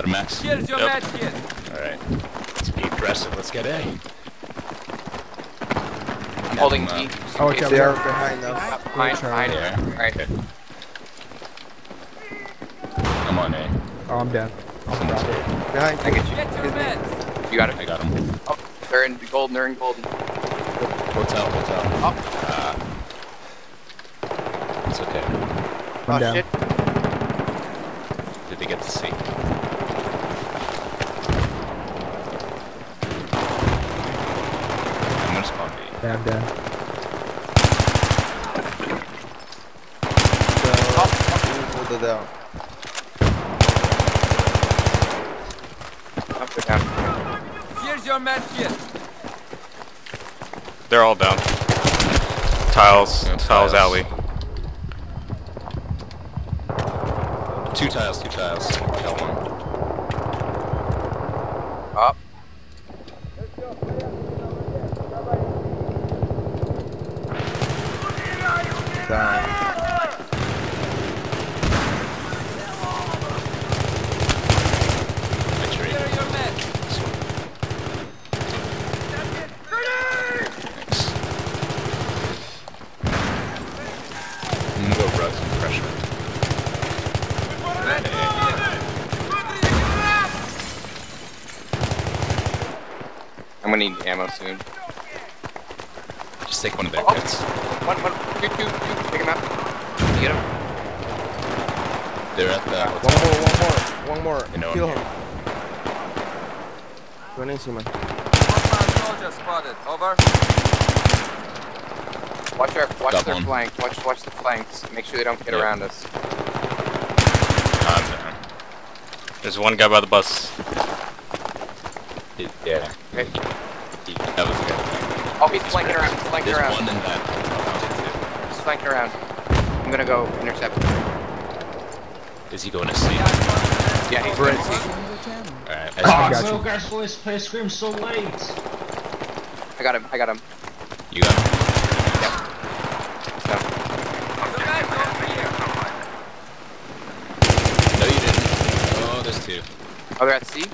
got a max? Here's your Yep. med kit. Alright. Let's be aggressive. Let's get A. I'm holding Them, uh, T. just in Oh, case. okay, they are behind us. Up Behind, Try. behind. Yeah. Alright. Okay. I'm on A. Oh, I'm dead. Someone's A. Behind. I get you. Get your meds. You got it. I got him. Oh, they're in golden, they're in golden. Hotel, hotel. Oh, Uh, it's okay. I'm oh down. shit. Did they get to see? I'm gonna spawn B. Yeah, I'm dead. Oh, Hold it down. down. Here's your med kit. They're all down. Tiles, Yeah, tiles, tiles. alley. Two tiles, two tiles. Got one. Up. Pressure. I'm gonna need ammo soon. Just take one of their Oh. oh. kits. One, one, two, two, two. Take him out. You get him? They're at the One more, one more, one more. You know Kill him. him. Run into me. Hostile soldier spotted. Over. Watch our, watch Got their one. flank. Watch, watch the flanks. Make sure they don't get Yeah. around us. I'm. There's one guy by the bus. Yeah. Okay. That was a good thing. Oh, he's flanking around. Flanking There's around. one in that hotel He's flanking around. I'm gonna go intercept. Is he going to see? Yeah, he's Right. Alright. I got you. Oh, no, guys, always play scrims so late. I got him. I got him. You got him. No. Your meds over here. No, you didn't. Oh, there's two. Oh, they're at sea.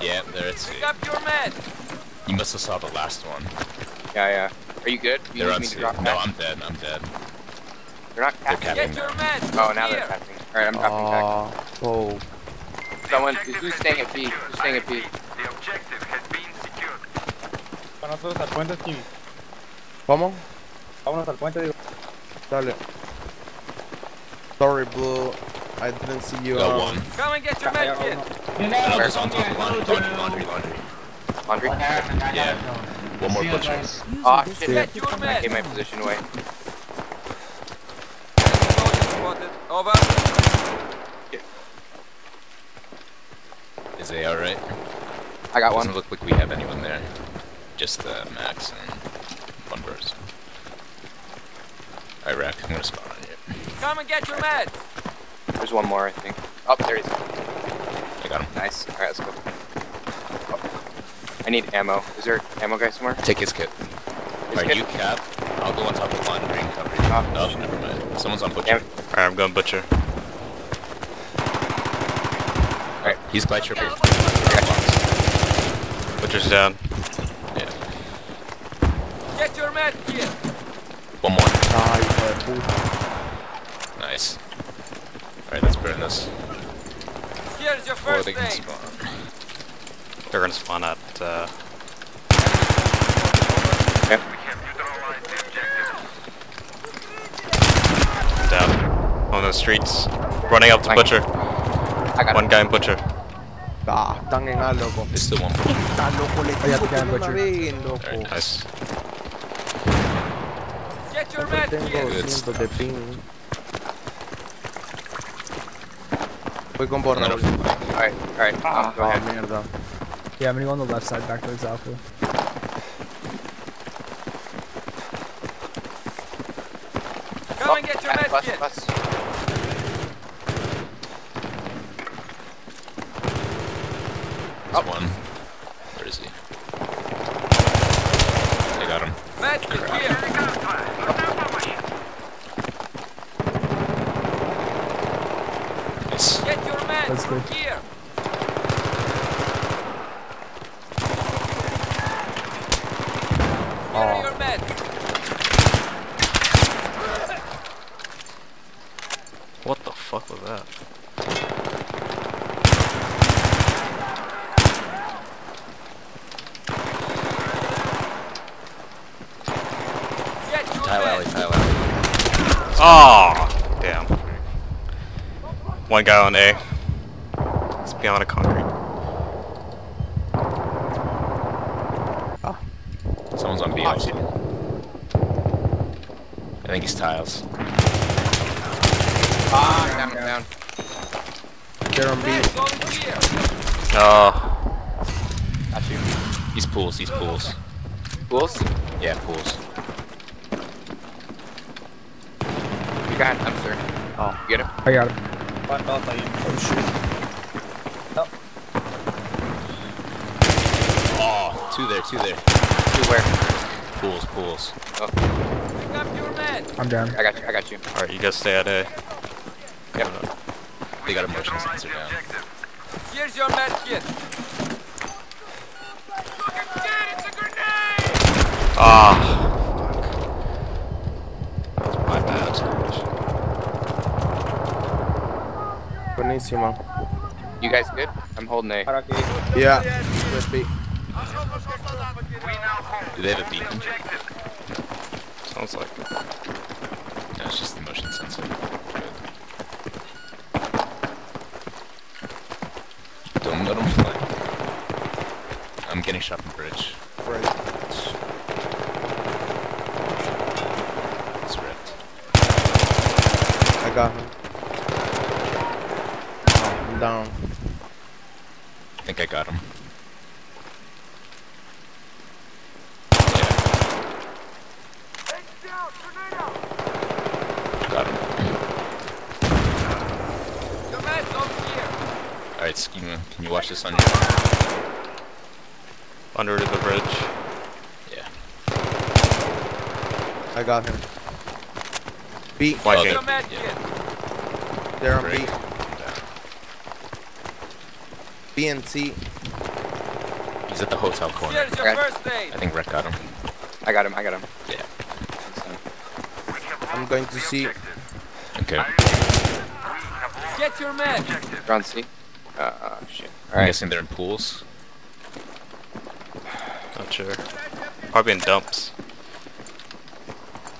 Yeah, they're at sea. Pick up your meds. You must have saw the last one. Yeah, yeah. Are you good? You They're need on me to sea. drop No, back? I'm dead. I'm dead. They're not They're capping. capping Get your now. Oh, now they're here. capping. Alright, I'm dropping back. Oh. Someone, who's staying at B? Who's staying at B? The objective has been secured. Nosotros al puente, Steve. ¿Cómo? Vámonos al puente, digo. Dale. Sorry, Blue. I didn't see you. Got one. Come and get your med kit. You know, Another's on top yeah, of go laundry. to- Laundry, laundry, laundry. Laundry? Yeah. One more See you butcher. guys. Oh, shit. Get your I gave my position away. Soldier spotted. Over. Is they alright? I got Doesn't one. look like we have anyone there. Just uh, Max and one person. Alright, Rack, I'm gonna spawn on you. Come and get your meds. There's one more, I think. Oh, there he is. I got him. Nice. Alright, let's go. Oh. I need ammo. Is there ammo guy somewhere? Take his kit. His Alright, kit? you cap. I'll go on top of laundry and cover you. Oh, Oh, shit. never mind. Someone's on butcher. Alright, I'm going butcher. Alright. He's by triple. Butcher's down. Yeah. Get your med kit. One more. Hijo de puta. Nice. Alright, let's burn this. Here's your Before first they can aid. spawn. They're gonna spawn at, uh, We have neutralized the objective. down. On the streets. Running up to Flank. butcher. I got One him. guy in butcher. Ah, están en loco. There's still one butcher. Loco, le ya te equipo quedan que no la butcher. Ven, loco. Alright, Nice. Get your med kit. 200 de ping. Voy con borra. No, no. Alright, alright. Ah, ahead. mierda. Yeah, I'm gonna go on the left side back towards Alpha. Come and get your med bus, kit. bus. There's one. Where is he? I got him. Med kit here. Nice. Get your med That's good. here. Here are your meds. What the fuck was that? Get your Tile alley, meds. tile alley. Oh, damn. One guy on A. He's beyond a concrete. Someone's on B Oh, also. I think he's tiles. Ah, down, down. They're on B. Meds. Oh, Got you. He's pools, he's pools. Pools? Yeah, pools. You got him, sir. Oh. You get him? I got him. One bot ahí. Oh shit. Oh, two there, two there. To where? Pools, pools. Oh, Pick up your meds. I'm down. I got you, I got you. alright, you guys stay at A. Yep. They got a motion sensor down. Here's your med kit. Ah, fuck. That's my bad. Buenísimo. You guys good? I'm holding A. Yeah. Let's be. Do they have a beacon? Sounds like it. No, it's just the motion sensor. Good. Don't let him fly. I'm getting shot from bridge. Right. It's ripped. I got him. Down. I think I got him. Yeah. Got him. Your meds here. Alright, Schema, can you watch this on your... Under the bridge. Yeah. I got him. B. Why Oh, Your can't? Yeah. They're on B. Break. B and C. He's at the hotel corner. Here's your Okay. first aid. I think Rick got him. I got him, I got him. Yeah. I'm going to see. Okay. Get your meds. You're on C? Uh, uh shit. I'm guessing they're in pools. Not sure. Probably in dumps.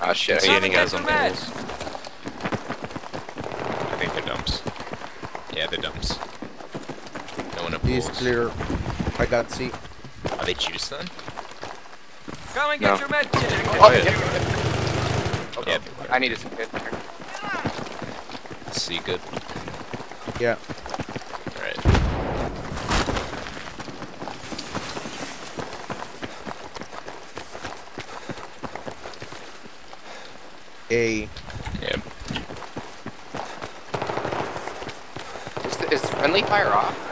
Ah, shit. See I any guys on Get your pools. I think they're dumps. Yeah, they're dumps. No one at B clear. I got C. Are they juice then? Come and get No. your med kit. Oh, oh yeah. yep, yep, Yeah. I need a kid. see good. Yeah. Alright. A. Yeah. Is, the, is friendly fire off?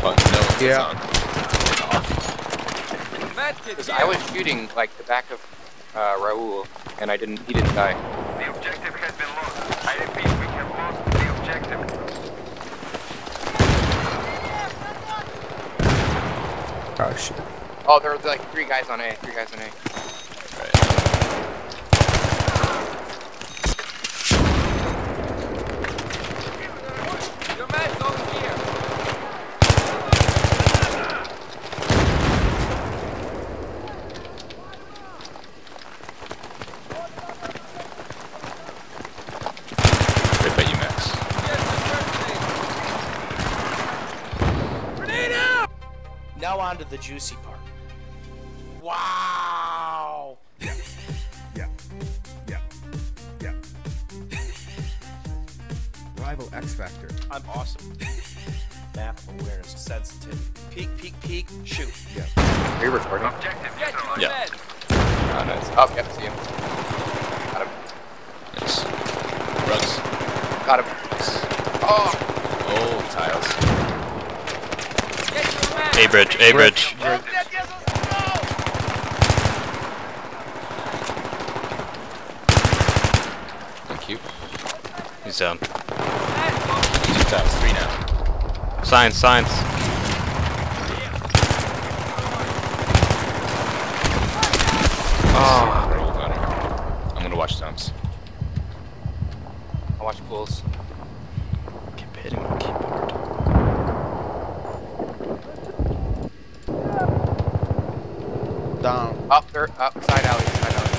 Fuck, no, it's Yeah. on. It's off. Med kit Because. I was shooting like the back of uh, Raul, and I didn't. He didn't die. The objective has been lost. I repeat, we have lost the objective. Oh shit. Oh, there were like three guys on A. Three guys on A. on to the juicy part. Wow. Yeah. yeah. Yeah. Rival X Factor. I'm awesome. Map awareness sensitive. Peek, peek, peek, shoot. Yeah. Are you recording? Objective. Get yeah. yeah. Oh, nice. Oh, Yeah. see him. Got him. Nice. Rugs. Got him. Nice. Oh. Oh, tiles. Get your. A bridge, A bridge. Thank you. He's down. Meds over Two tiles. Three now. Science, science. Oh. Roll got him. I'm gonna watch Tom's. I watch pools. Down. Up, they're up, side alley, side alley.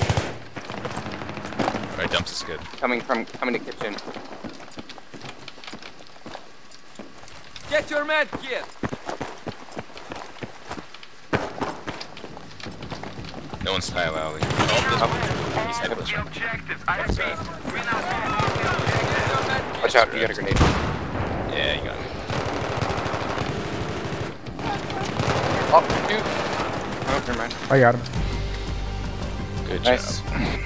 Alright, dumps is good. Coming from, coming to kitchen. Get your med kit. No one's tile alley. Oh, he's headed this one. objectives. I What's repeat. that? Win out. Get your med kit. Watch out, you got a grenade. Yeah, you got me. Oh, dude. Oh, never mind. I got him. Good Nice. job.